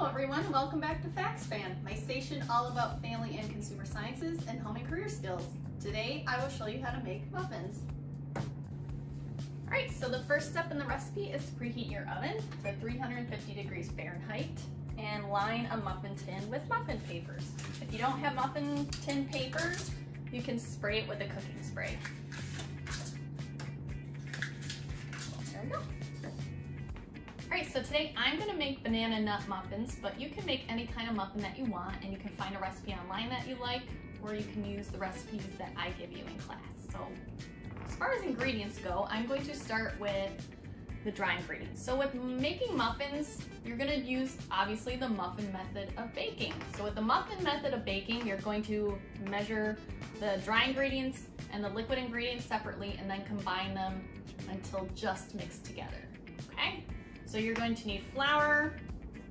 Hello everyone, welcome back to FACS Fan, my station all about family and consumer sciences and home and career skills. Today I will show you how to make muffins. Alright, so the first step in the recipe is to preheat your oven to 350 degrees Fahrenheit and line a muffin tin with muffin papers. If you don't have muffin tin papers, you can spray it with a cooking spray. All right, so today I'm gonna make banana nut muffins, but you can make any kind of muffin that you want and you can find a recipe online that you like, or you can use the recipes that I give you in class. So as far as ingredients go, I'm going to start with the dry ingredients. So with making muffins, you're gonna use obviously the muffin method of baking. So with the muffin method of baking, you're going to measure the dry ingredients and the liquid ingredients separately and then combine them until just mixed together, okay? So you're going to need flour,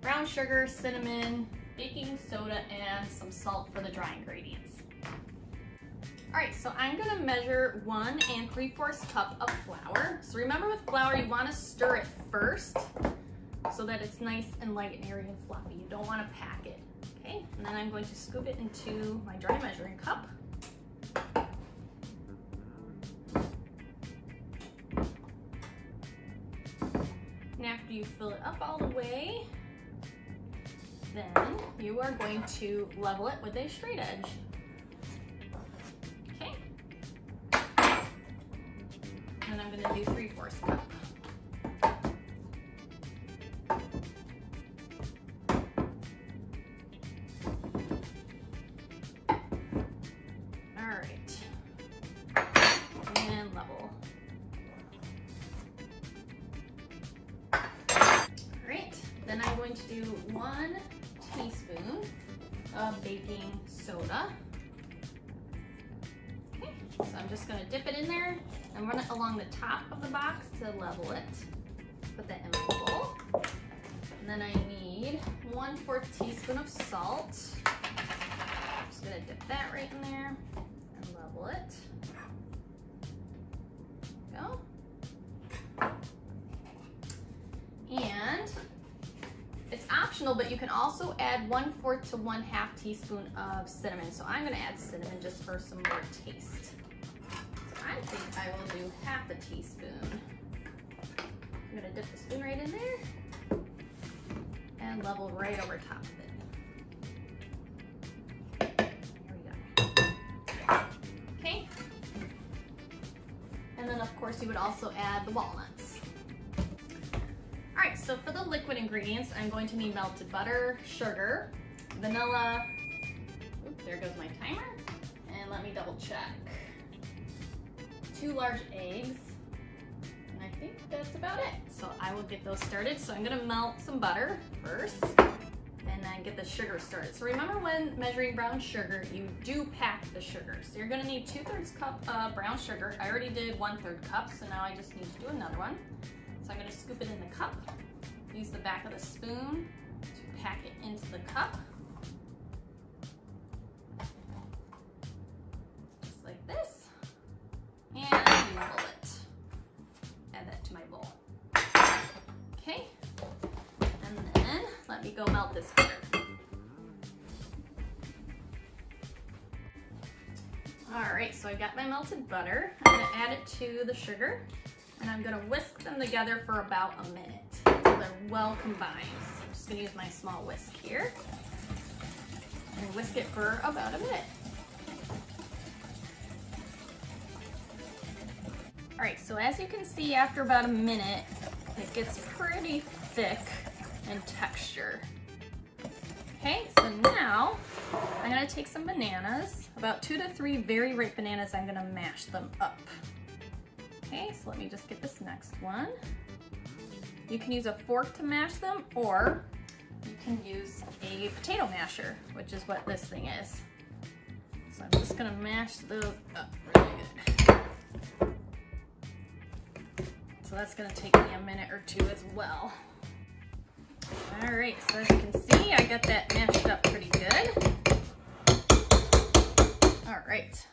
brown sugar, cinnamon, baking soda, and some salt for the dry ingredients. All right, so I'm gonna measure one and three fourths cup of flour. So remember with flour, you wanna stir it first so that it's nice and light and airy and fluffy. You don't wanna pack it, okay? And then I'm going to scoop it into my dry measuring cup. You fill it up all the way, then you are going to level it with a straight edge. Okay. And I'm gonna do three fourths cup. Going to do one teaspoon of baking soda. Okay, so I'm just gonna dip it in there and run it along the top of the box to level it. Put that in my bowl. And then I need one fourth teaspoon of salt. Just gonna dip that right in there and level it. Optional, but you can also add one fourth to one half teaspoon of cinnamon. So I'm gonna add cinnamon just for some more taste. So I think I will do half a teaspoon. I'm gonna dip the spoon right in there and level right over top of it. There we go. Okay. And then of course you would also add the walnuts. So for the liquid ingredients, I'm going to need melted butter, sugar, vanilla, oops, there goes my timer, and let me double check. Two large eggs, and I think that's about it. So I will get those started. So I'm gonna melt some butter first, and then get the sugar started. So remember when measuring brown sugar, you do pack the sugar. So you're gonna need two thirds cup of brown sugar. I already did one third cup, so now I just need to do another one. So I'm gonna scoop it in the cup, use the back of the spoon to pack it into the cup. Just like this. And. Add that to my bowl. Okay. And then let me go melt this butter. All right, so I got my melted butter. I'm gonna add it to the sugar and I'm gonna whisk them together for about a minute well combined. I'm just gonna use my small whisk here and whisk it for about a minute. All right, so as you can see after about a minute, it gets pretty thick in texture. Okay, so now I'm gonna take some bananas, about two to three very ripe bananas, I'm gonna mash them up. Okay, so let me just get this next one. You can use a fork to mash them or you can use a potato masher, which is what this thing is. So I'm just gonna mash those up really good. So that's gonna take me a minute or two as well. All right, so as you can see, I got that mashed up pretty good. All right.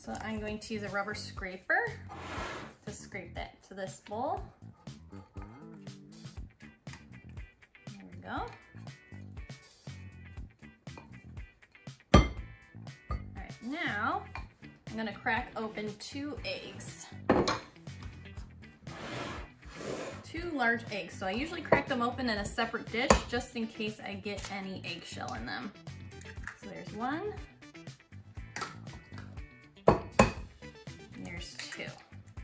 So I'm going to use a rubber scraper to scrape that to this bowl. There we go. All right, now I'm gonna crack open two eggs. Two large eggs. So I usually crack them open in a separate dish just in case I get any eggshell in them. So there's one.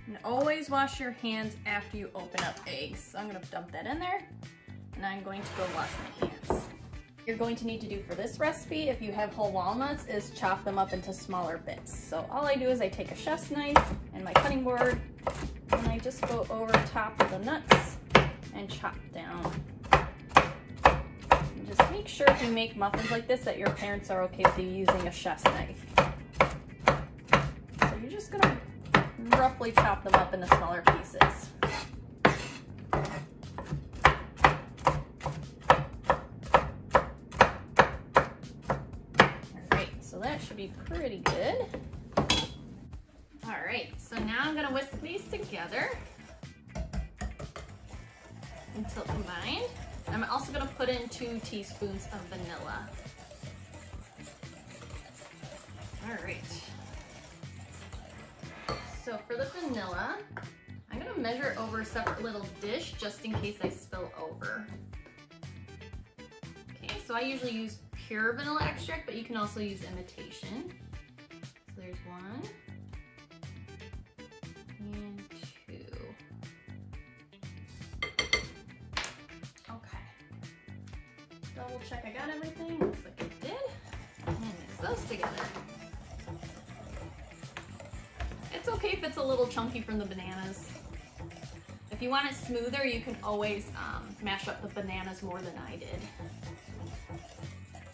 And always wash your hands after you open up eggs. So I'm gonna dump that in there and I'm going to go wash my hands. You're going to need to do for this recipe, if you have whole walnuts, is chop them up into smaller bits. So all I do is I take a chef's knife and my cutting board and I just go over top of the nuts and chop down. And just make sure if you make muffins like this that your parents are okay with you using a chef's knife. So you're just gonna roughly chop them up into smaller pieces. Alright, so that should be pretty good. All right, so now I'm gonna whisk these together until combined. I'm also gonna put in two teaspoons of vanilla. All right. For the vanilla, I'm gonna measure it over a separate little dish just in case I spill over. Okay, so I usually use pure vanilla extract, but you can also use imitation. So there's one and two. Okay. Double check I got everything. Looks like I did. And mix those together. Okay if it's a little chunky from the bananas. If you want it smoother, you can always um, mash up the bananas more than I did.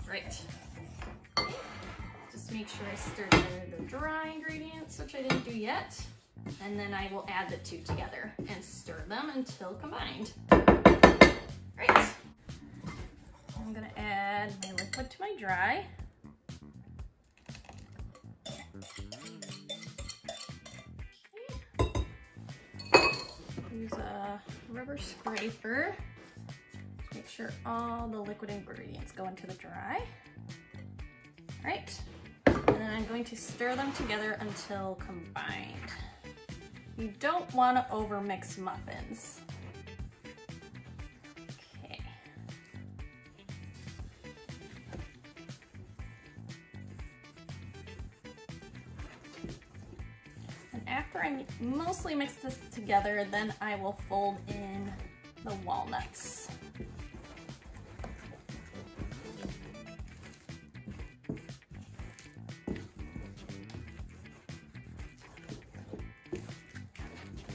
Right. Just make sure I stir the, the dry ingredients, which I didn't do yet. And then I will add the two together and stir them until combined. Right. I'm gonna add my liquid to my dry. Use a rubber scraper Make sure all the liquid ingredients go into the dry. All right, and then I'm going to stir them together until combined. You don't want to overmix muffins. I mostly mix this together, then I will fold in the walnuts.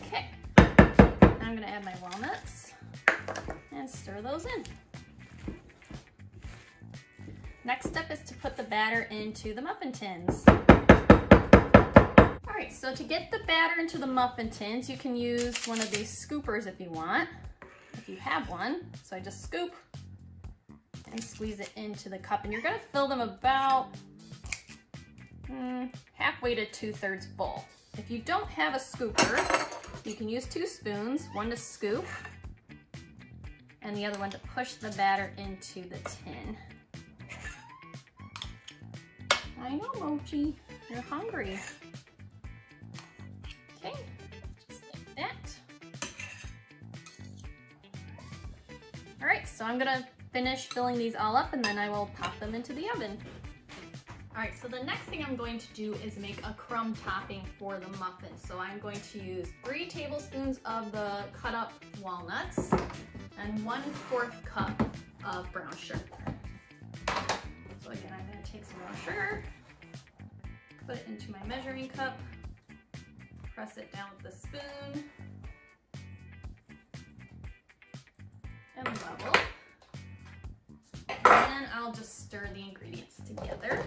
Okay, I'm gonna add my walnuts and stir those in. Next step is to put the batter into the muffin tins. So to get the batter into the muffin tins, you can use one of these scoopers if you want, if you have one. So I just scoop and squeeze it into the cup and you're gonna fill them about mm, halfway to two thirds full. If you don't have a scooper, you can use two spoons, one to scoop and the other one to push the batter into the tin. I know, Mochi, you're hungry. Okay, just like that. All right, so I'm gonna finish filling these all up and then I will pop them into the oven. All right, so the next thing I'm going to do is make a crumb topping for the muffins. So I'm going to use three tablespoons of the cut up walnuts and one fourth cup of brown sugar. So again, I'm gonna take some brown sugar, put it into my measuring cup, press it down with the spoon, and level. And then I'll just stir the ingredients together.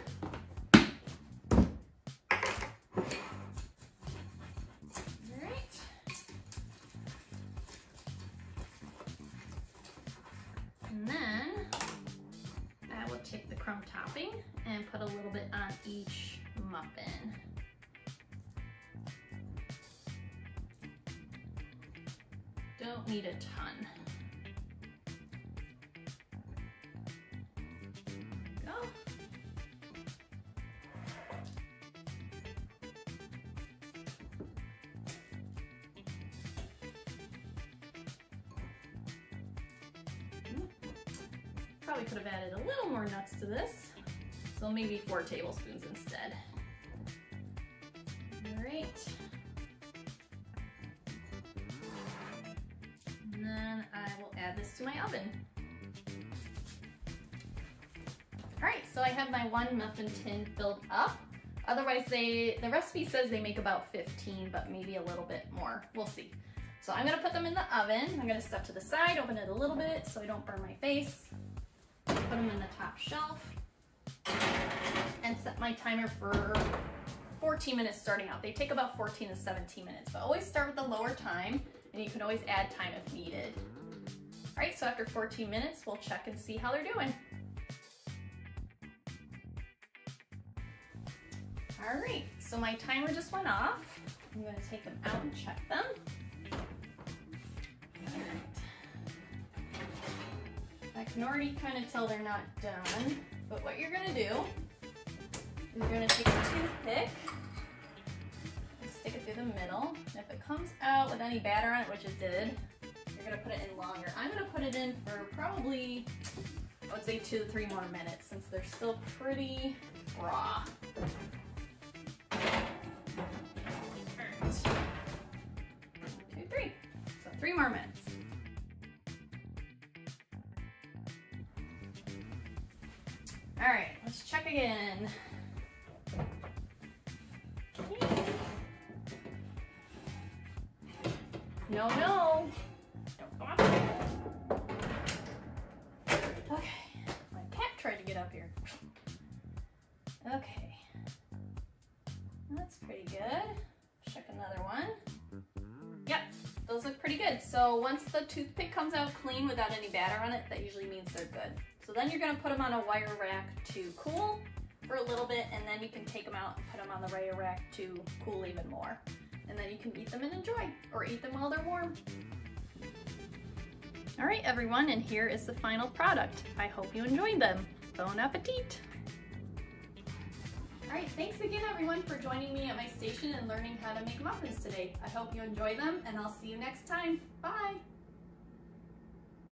don't need a ton. Go. Probably could have added a little more nuts to this, so maybe four tablespoons instead. Oven. All right, so I have my one muffin tin filled up. Otherwise, they the recipe says they make about 15, but maybe a little bit more. We'll see. So I'm gonna put them in the oven. I'm gonna step to the side, open it a little bit so I don't burn my face. Put them in the top shelf and set my timer for 14 minutes starting out. They take about 14 to 17 minutes, but always start with the lower time and you can always add time if needed. All right, so after 14 minutes, we'll check and see how they're doing. All right, so my timer just went off. I'm gonna take them out and check them. I can already kind of tell they're not done, but what you're gonna do is you're gonna take a toothpick stick it through the middle. And if it comes out with any batter on it, which it did, you're gonna put it in longer. I'm gonna put it in for probably, I would say two to three more minutes since they're still pretty raw. Two, three. So three more minutes. All right, let's check again. No, no. Don't go there. Okay, my cat tried to get up here. Okay. That's pretty good. Check another one. Yep, those look pretty good. So once the toothpick comes out clean without any batter on it, that usually means they're good. So then you're gonna put them on a wire rack to cool for a little bit and then you can take them out and put them on the wire rack to cool even more. And then you can eat them and enjoy, or eat them while they're warm. All right, everyone, and here is the final product. I hope you enjoyed them. Bon appetit! All right, thanks again everyone for joining me at my station and learning how to make muffins today. I hope you enjoy them and I'll see you next time. Bye!